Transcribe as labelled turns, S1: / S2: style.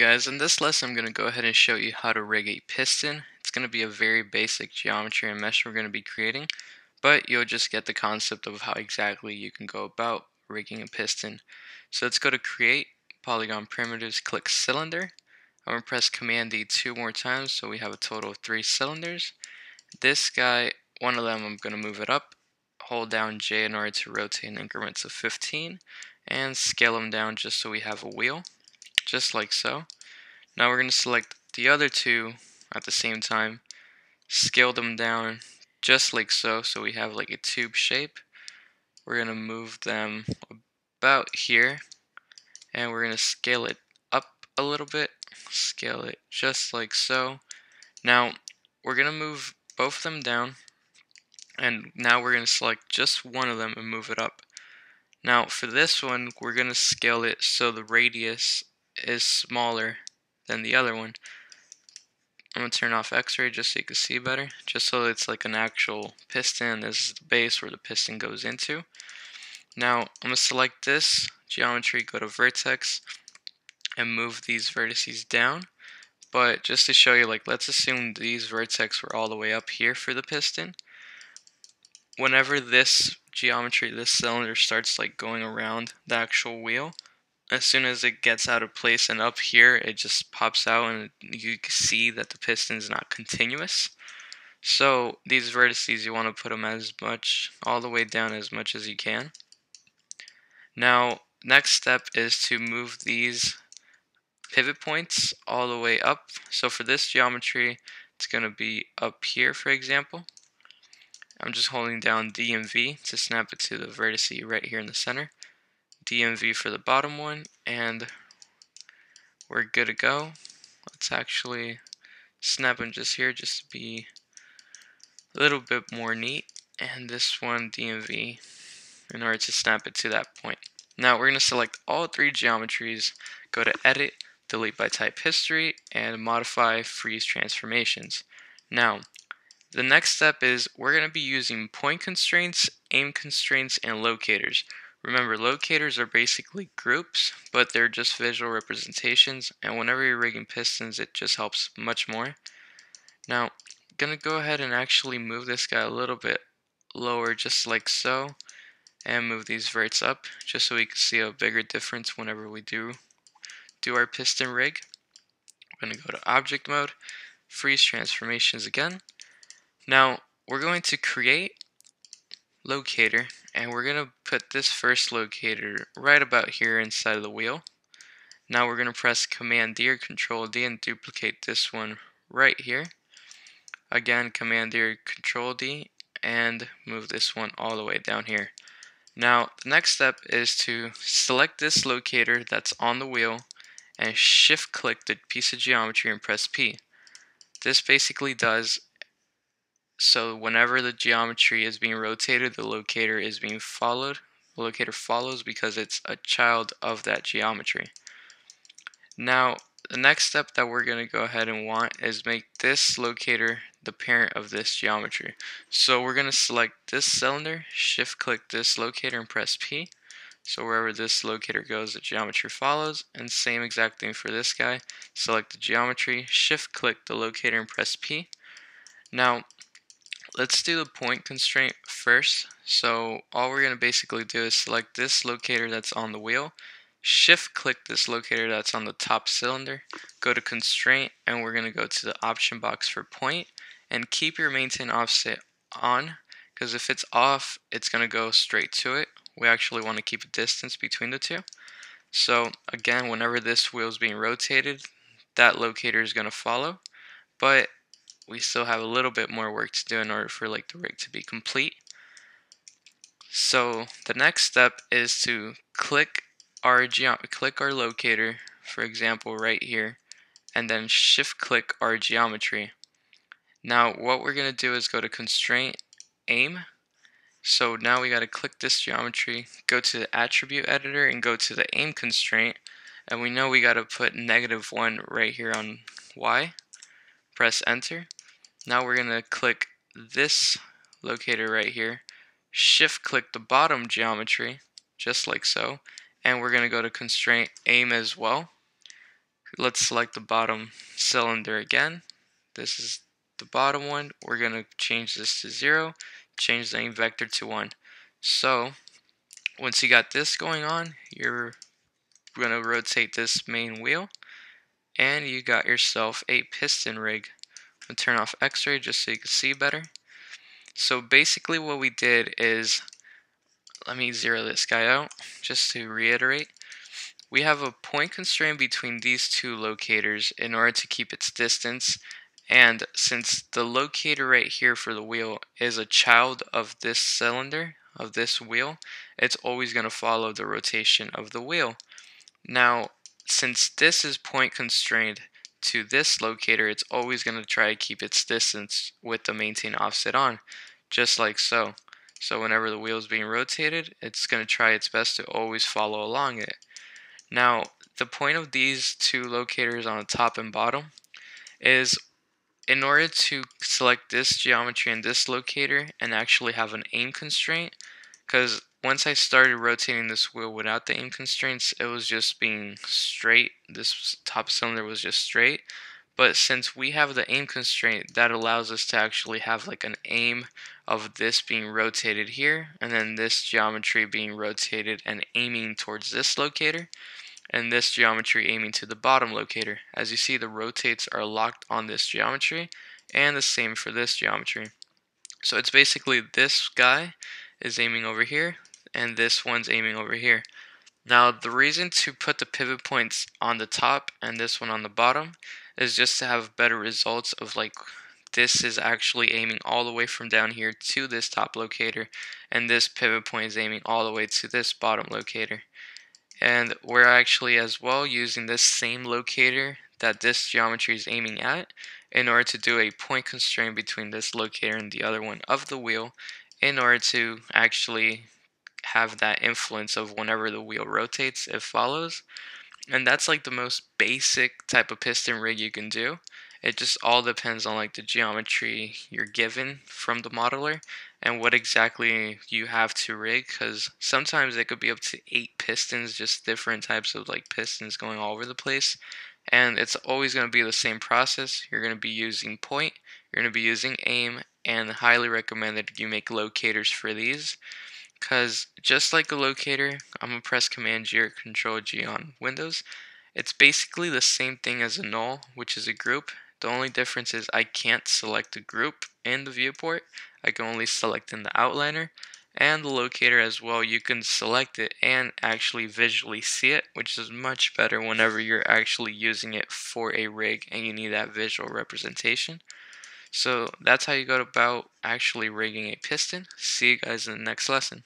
S1: guys, in this lesson I'm going to go ahead and show you how to rig a piston. It's going to be a very basic geometry and mesh we're going to be creating, but you'll just get the concept of how exactly you can go about rigging a piston. So let's go to create, polygon primitives, click cylinder. I'm going to press command D two more times so we have a total of three cylinders. This guy, one of them I'm going to move it up, hold down J in order to rotate in increments of 15, and scale them down just so we have a wheel just like so. Now we're going to select the other two at the same time, scale them down just like so, so we have like a tube shape. We're going to move them about here, and we're going to scale it up a little bit, scale it just like so. Now we're going to move both of them down, and now we're going to select just one of them and move it up. Now for this one, we're going to scale it so the radius is smaller than the other one. I'm going to turn off x-ray just so you can see better, just so it's like an actual piston. This is the base where the piston goes into. Now I'm going to select this geometry, go to vertex, and move these vertices down. But just to show you, like let's assume these vertex were all the way up here for the piston. Whenever this geometry, this cylinder starts like going around the actual wheel, as soon as it gets out of place and up here it just pops out and you can see that the piston is not continuous. So these vertices you want to put them as much all the way down as much as you can. Now next step is to move these pivot points all the way up. So for this geometry it's going to be up here for example. I'm just holding down D and V to snap it to the vertex right here in the center DMV for the bottom one, and we're good to go. Let's actually snap them just here just to be a little bit more neat. And this one DMV in order to snap it to that point. Now we're going to select all three geometries, go to Edit, Delete by Type History, and Modify Freeze Transformations. Now, the next step is we're going to be using point constraints, aim constraints, and locators. Remember, locators are basically groups, but they're just visual representations, and whenever you're rigging pistons, it just helps much more. Now, to go ahead and actually move this guy a little bit lower, just like so, and move these verts up, just so we can see a bigger difference whenever we do do our piston rig. Going to go to Object Mode, Freeze Transformations again. Now, we're going to create locator and we're going to put this first locator right about here inside of the wheel. Now we're going to press Command D or Control D and duplicate this one right here. Again, Command D or Control D and move this one all the way down here. Now, the next step is to select this locator that's on the wheel and shift click the piece of geometry and press P. This basically does so whenever the geometry is being rotated, the locator is being followed. The locator follows because it's a child of that geometry. Now, the next step that we're going to go ahead and want is make this locator the parent of this geometry. So we're going to select this cylinder, shift click this locator and press P. So wherever this locator goes, the geometry follows. And same exact thing for this guy. Select the geometry, shift click the locator and press P. Now, Let's do the point constraint first. So all we're going to basically do is select this locator that's on the wheel, shift click this locator that's on the top cylinder, go to constraint, and we're going to go to the option box for point, and keep your maintain offset on, because if it's off, it's going to go straight to it. We actually want to keep a distance between the two. So again, whenever this wheel is being rotated, that locator is going to follow. But we still have a little bit more work to do in order for like the rig to be complete. So the next step is to click our click our locator, for example, right here, and then shift click our geometry. Now what we're gonna do is go to constraint aim. So now we gotta click this geometry, go to the attribute editor and go to the aim constraint and we know we gotta put negative one right here on Y. Press enter now we're going to click this locator right here, shift click the bottom geometry, just like so, and we're going to go to constraint aim as well. let's select the bottom cylinder again. This is the bottom one. We're going to change this to 0, change the aim vector to 1. So once you got this going on, you're going to rotate this main wheel and you got yourself a piston rig. To turn off x-ray just so you can see better. So basically what we did is, let me zero this guy out just to reiterate. We have a point constraint between these two locators in order to keep its distance and since the locator right here for the wheel is a child of this cylinder, of this wheel, it's always going to follow the rotation of the wheel. Now, since this is point constrained to this locator, it's always going to try to keep its distance with the maintain offset on, just like so. So whenever the wheel is being rotated, it's going to try its best to always follow along it. Now, the point of these two locators on the top and bottom is in order to select this geometry and this locator and actually have an aim constraint, because once I started rotating this wheel without the aim constraints, it was just being straight. This top cylinder was just straight. But since we have the aim constraint, that allows us to actually have like an aim of this being rotated here, and then this geometry being rotated and aiming towards this locator and this geometry aiming to the bottom locator. As you see, the rotates are locked on this geometry, and the same for this geometry. So it's basically this guy is aiming over here, and this one's aiming over here. Now, the reason to put the pivot points on the top and this one on the bottom is just to have better results of like this is actually aiming all the way from down here to this top locator and this pivot point is aiming all the way to this bottom locator and we're actually as well using this same locator that this geometry is aiming at in order to do a point constraint between this locator and the other one of the wheel in order to actually have that influence of whenever the wheel rotates it follows. And that's like the most basic type of piston rig you can do. It just all depends on like the geometry you're given from the modeler and what exactly you have to rig because sometimes it could be up to eight pistons just different types of like pistons going all over the place. And it's always going to be the same process. You're going to be using point you're going to be using aim and highly recommended you make locators for these because just like a locator I'm going to press command G or control G on Windows. It's basically the same thing as a null which is a group. The only difference is I can't select a group in the viewport. I can only select in the outliner and the locator as well. You can select it and actually visually see it which is much better whenever you're actually using it for a rig and you need that visual representation. So that's how you go about actually rigging a piston. See you guys in the next lesson